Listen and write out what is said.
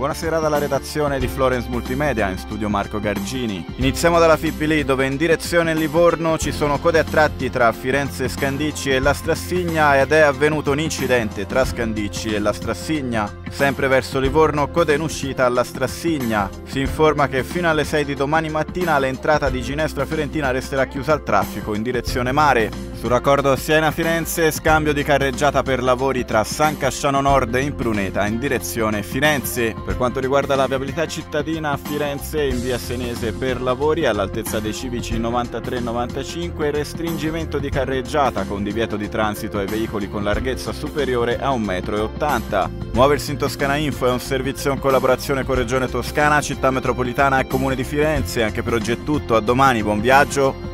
buonasera dalla redazione di Florence Multimedia, in studio Marco Gargini. Iniziamo dalla Fippili dove in direzione Livorno ci sono code a tratti tra Firenze Scandicci e la Strassigna ed è avvenuto un incidente tra Scandicci e la Strassigna. Sempre verso Livorno, coda in uscita alla Strassigna. Si informa che fino alle 6 di domani mattina l'entrata di Ginestra Fiorentina resterà chiusa al traffico in direzione mare. Sul raccordo Siena-Firenze, scambio di carreggiata per lavori tra San Casciano Nord e Impruneta in direzione Firenze. Per quanto riguarda la viabilità cittadina a Firenze, in via Senese per lavori all'altezza dei civici 93-95, restringimento di carreggiata con divieto di transito ai veicoli con larghezza superiore a 1,80 m. Muoversi in Toscana Info è un servizio in collaborazione con Regione Toscana, Città Metropolitana e Comune di Firenze. Anche per oggi è tutto, a domani, buon viaggio